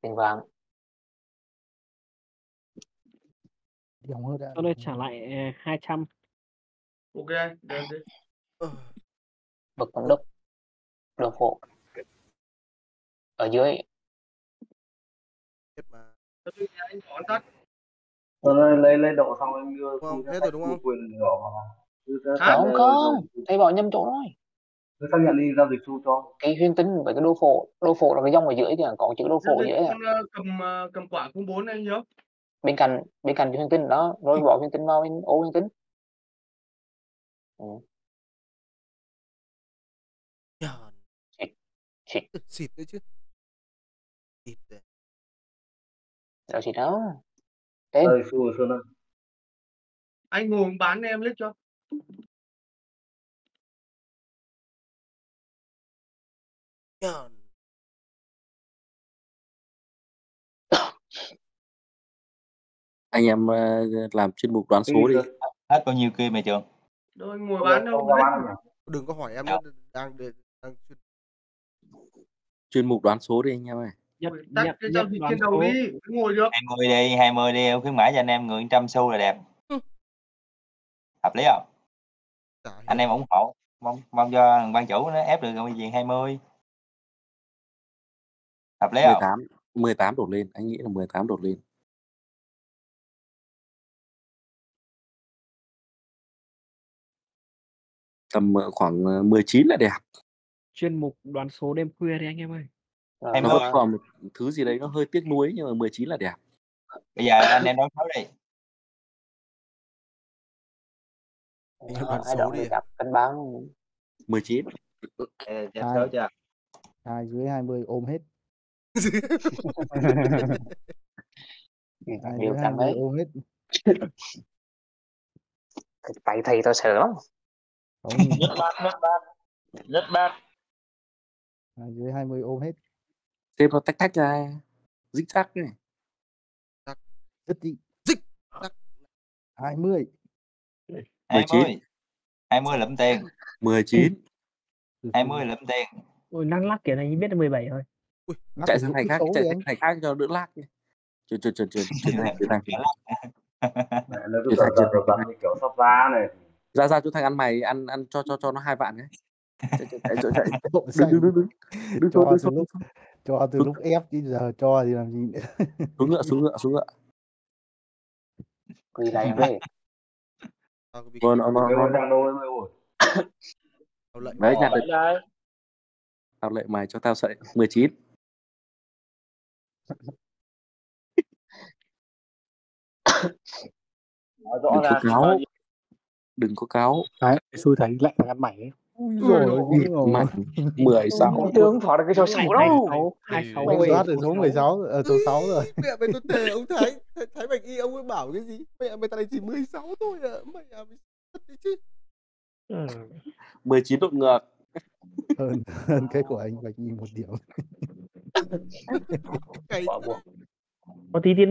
Tiền vàng. Dòng hơn đã. Tôi trả lại ờ, 200. ok được đi Bậc tổng đốc. Đồ phổ. Ở dưới. hết mà Tôi anh có tắt Rồi lấy lấy lấy độ xong em đưa không? Hết rồi đúng không? quyền nhỏ mà. Không không. Thầy bảo nhầm chỗ rồi. Cứ xác nhận đi giao dịch xu cho. Cái huyền tinh với cái đô phổ. Đô phổ là cái dòng ở dưới kìa. Có chữ đô phổ à. con ờ, cầm ờ, cầm quả không bốn anh nhớ Bên cạnh bên cạnh cái huyền tinh đó. Rồi bỏ huyền tinh vào bên ô huyền tinh. Ừ. Xịt. xịt đấy chứ xịt đấy Đâu xịt đó. Tên. Đây xu rồi Sơn ơi. anh ngồi bán em lít cho nhờn anh em ờ, làm chuyên mục đoán số đi. hết bao nhiêu kia mày trường rồi ngồi Không bán đâu bán đừng có hỏi em Dạ. nữa đang để đang chuyên- chuyên mục đoán số đi anh em ơi. Nhất, tắt nhất, cái nhất giao dịch đoán trên đầu số. đi cứ ngồi được. 20 đi 20 đi em khuyến mãi cho anh em người trăm xu là đẹp. Ừ. hợp lý không? Chả anh em ủng hộ mong mong cho ban chủ nó ép được người diện 20 hợp lý không 18 18 đổ lên anh nghĩ là 18 đổ lên tầm ờ, khoảng ờ, 19 là đẹp Chuyên mục đoán số đêm khuya đi anh em ơi. Rồi. Em nó vẫn còn một thứ gì đấy nó hơi tiếc nuối nhưng mà 19 là đẹp bây giờ anh em đoán số đi Anh em đoán Ai số đi. gặp cân bán 19 Ê, Hai. số chưa Hai dưới 20 ôm hết. Nhiều dưới cân 20 đấy ôm hết. Cái tay thầy tao sợ lắm nhất bát nhất bát nhất bát hai dưới 20 ôm hết. xếp nó tách tách ra dích chắc này Rất dị. Dích. Đắc. 20. 20 20 lụm tiền 19 Từ 20 lụm tiền Ôi năng lắc kiểu này biết là 17 thôi. Lắc chạy sang thành ít khác chạy sang anh. thành khác cho đỡ lag chuyển chuyển chuyển chuyển chuyển thành chuyển thành dần chuyển dần như kiểu sắp ra này. ra ra chỗ thằng ăn mày ăn ăn cho cho cho nó hai vạn nhé. Chạy chạy chạy chạy, đứng đứng đứng đứng đứng Cho từ lúc cho từ lúc ép chứ giờ cho thì làm gì nữa. xuống ngựa xuống ngựa xuống ngựa. Quỳ lại em về nó nó nó đấy nhặt Lại được. tao lệ mày cho tao sợi 19 nói rõ đừng ra có cáo đừng có cáo Đấy, xui thấy lại thằng ăn mày ấy. Rồi. mày 16 không tướng phó được cái số Hai sáu đâu sáu, hai sáu. Mày ôi, soát được số số sáu. 16 ở số 6 rồi. mẹ mày tôi thề ông thái thái, bạch y ông ấy bảo cái gì mẹ mày ta này chỉ 16 thôi à mày à mày thật đấy chứ Ừ. 19 đột ngược Hơn hơn cái của anh Bạch Nhi một điểm. Có tí tiến bộ